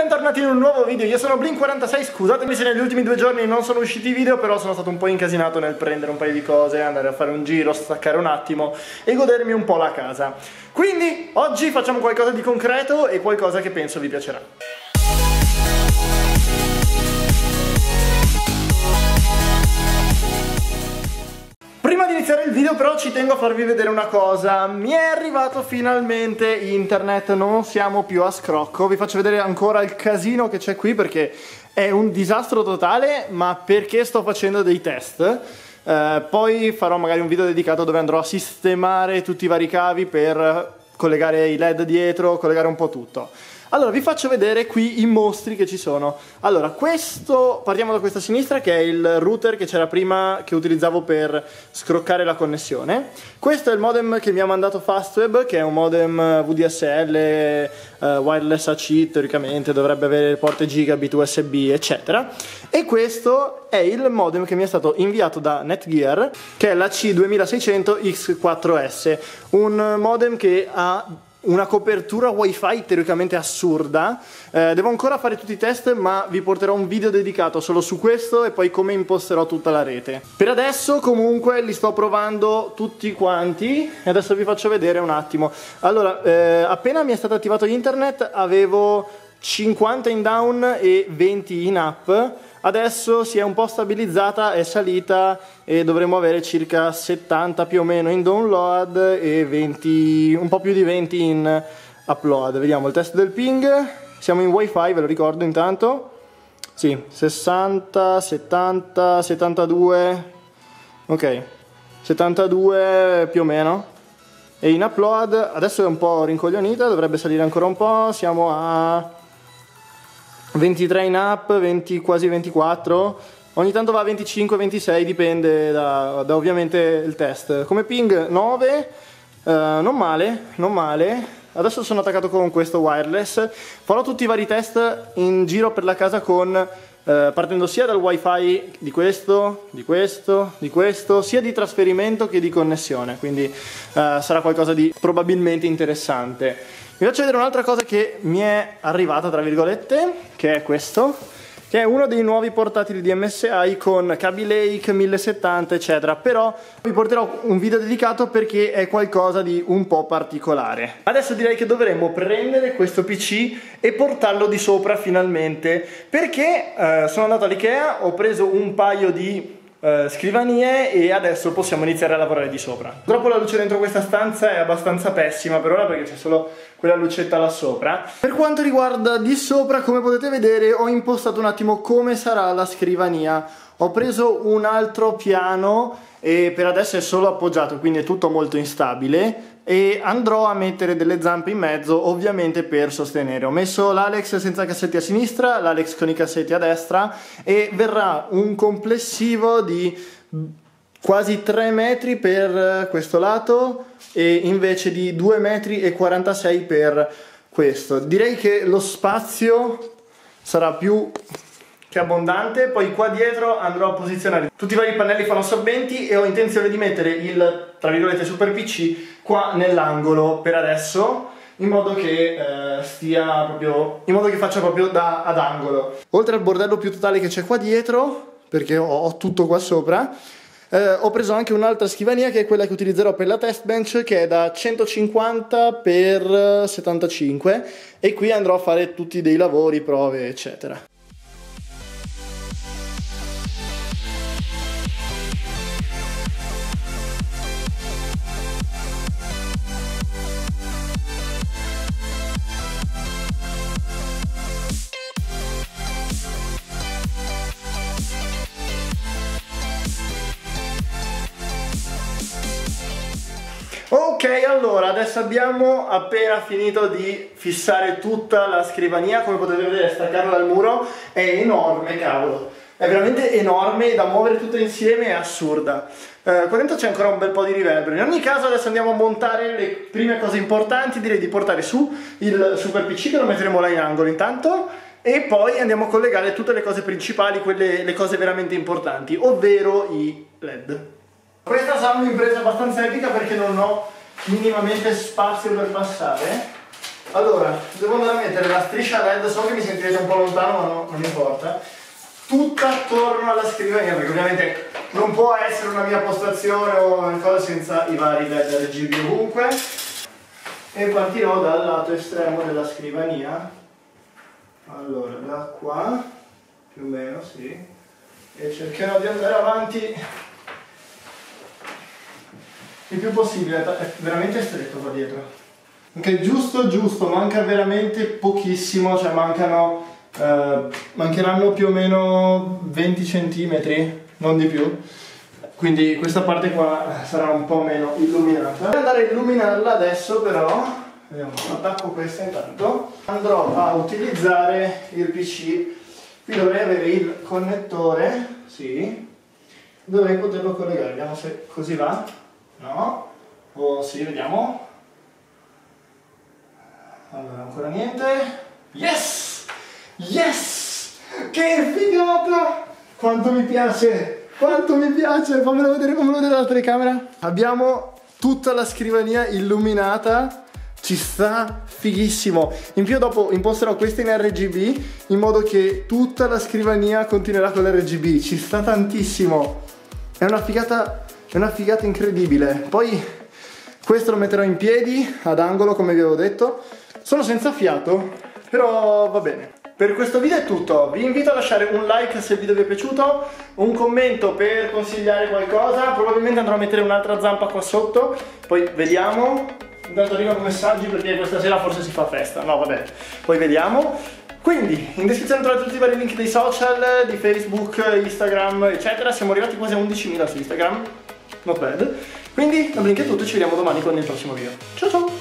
bentornati in un nuovo video, io sono Blink46, scusatemi se negli ultimi due giorni non sono usciti video, però sono stato un po' incasinato nel prendere un paio di cose, andare a fare un giro, staccare un attimo e godermi un po' la casa. Quindi oggi facciamo qualcosa di concreto e qualcosa che penso vi piacerà. Iniziare il video però ci tengo a farvi vedere una cosa. Mi è arrivato finalmente internet, non siamo più a scrocco. Vi faccio vedere ancora il casino che c'è qui perché è un disastro totale Ma perché sto facendo dei test? Eh, Poi farò magari un video dedicato dove andrò a sistemare tutti i vari cavi per collegare i led dietro, collegare un po' tutto allora, vi faccio vedere qui i mostri che ci sono. Allora, questo, partiamo da questa sinistra che è il router che c'era prima che utilizzavo per scroccare la connessione. Questo è il modem che mi ha mandato Fastweb, che è un modem VDSL, eh, wireless AC, teoricamente dovrebbe avere porte gigabit, USB, eccetera. E questo è il modem che mi è stato inviato da Netgear, che è la C2600X4S, un modem che ha una copertura wifi teoricamente assurda. Eh, devo ancora fare tutti i test ma vi porterò un video dedicato solo su questo e poi come imposterò tutta la rete. Per adesso comunque li sto provando tutti quanti e adesso vi faccio vedere un attimo. Allora eh, appena mi è stato attivato internet avevo 50 in down e 20 in up adesso si è un po' stabilizzata, è salita e dovremo avere circa 70 più o meno in download e 20, un po' più di 20 in upload. Vediamo il test del ping, siamo in wifi, ve lo ricordo intanto. Sì, 60, 70, 72, ok, 72 più o meno. E in upload adesso è un po' rincoglionita, dovrebbe salire ancora un po', siamo a 23 in up, 20, quasi 24, ogni tanto va a 25-26, dipende da, da, ovviamente il test. Come ping 9, eh, non male, non male. Adesso sono attaccato con questo wireless, farò tutti i vari test in giro per la casa con eh, partendo sia dal wifi di questo, di questo, di questo, sia di trasferimento che di connessione, quindi eh, sarà qualcosa di probabilmente interessante. Vi faccio vedere un'altra cosa che mi è arrivata, tra virgolette, che è questo, che è uno dei nuovi portatili di MSI con Kaby Lake 1070 eccetera. Però vi porterò un video dedicato perché è qualcosa di un po' particolare. Adesso direi che dovremmo prendere questo PC e portarlo di sopra finalmente perché eh, sono andato all'Ikea ho preso un paio di uh, scrivanie e adesso possiamo iniziare a lavorare di sopra. Purtroppo la luce dentro questa stanza è abbastanza pessima per ora perché c'è solo quella lucetta là sopra. Per quanto riguarda di sopra, come potete vedere, ho impostato un attimo come sarà la scrivania. Ho preso un altro piano e per adesso è solo appoggiato, quindi è tutto molto instabile e andrò a mettere delle zampe in mezzo ovviamente per sostenere. Ho messo l'Alex senza cassetti a sinistra, l'Alex con i cassetti a destra e verrà un complessivo di quasi 3 metri per questo lato e invece di 2 metri e 46 per questo. Direi che lo spazio sarà più che abbondante, poi qua dietro andrò a posizionare tutti i vari pannelli fonoassorbenti e ho intenzione di mettere il, tra virgolette, super PC qua nell'angolo per adesso in modo che eh, stia proprio in modo che faccia proprio da, ad angolo. Oltre al bordello più totale che c'è qua dietro perché ho, ho tutto qua sopra eh, ho preso anche un'altra scrivania che è quella che utilizzerò per la test bench che è da 150 x 75 e qui andrò a fare tutti dei lavori, prove eccetera Ok, allora adesso abbiamo appena finito di fissare tutta la scrivania, come potete vedere staccarla dal muro è enorme, cavolo. È veramente enorme, da muovere tutto insieme è assurda. Eh, qua dentro c'è ancora un bel po' di riverbero. In ogni caso adesso andiamo a montare le prime cose importanti, direi di portare su il super PC che lo metteremo là in angolo intanto e poi andiamo a collegare tutte le cose principali, quelle, le cose veramente importanti, ovvero i LED. Questa sarà un'impresa abbastanza epica perché non ho minimamente spazio per passare Allora, devo andare a mettere la striscia LED, so che mi sentirete un po' lontano ma no, non importa, tutta attorno alla scrivania, perché ovviamente non può essere una mia postazione o una cosa senza i vari LED RGB ovunque. E partirò dal lato estremo della scrivania. Allora, da qua, più o meno, sì. E cercherò di andare avanti il più possibile, è veramente stretto qua dietro. Ok, giusto, giusto, manca veramente pochissimo, cioè mancano, eh, mancheranno più o meno 20 centimetri, non di più. Quindi questa parte qua sarà un po' meno illuminata. Per andare a illuminarla adesso però, vediamo, attacco questa intanto, andrò a utilizzare il PC. Qui dovrei avere il connettore, sì, dovrei poterlo collegare, vediamo se così va. No? Oh sì, vediamo. Allora, ancora niente. Yes! Yes! Che figata! Quanto mi piace! Quanto mi piace! Fammelo vedere, fammelo vedere dalla telecamera. Abbiamo tutta la scrivania illuminata. Ci sta fighissimo. In più dopo imposterò questa in RGB in modo che tutta la scrivania continuerà con l'RGB. Ci sta tantissimo. È una figata, è una figata incredibile. Poi questo lo metterò in piedi ad angolo come vi avevo detto. Sono senza fiato, però va bene. Per questo video è tutto, vi invito a lasciare un like se il video vi è piaciuto, un commento per consigliare qualcosa, probabilmente andrò a mettere un'altra zampa qua sotto, poi vediamo, intanto arrivano messaggi perché questa sera forse si fa festa, no vabbè, poi vediamo. Quindi, in descrizione trovate tutti i vari link dei social, di Facebook, Instagram, eccetera, siamo arrivati quasi a 11.000 su Instagram, not. Quindi, da Blink è tutto, ci vediamo domani con il prossimo video. Ciao ciao!